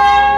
Bye.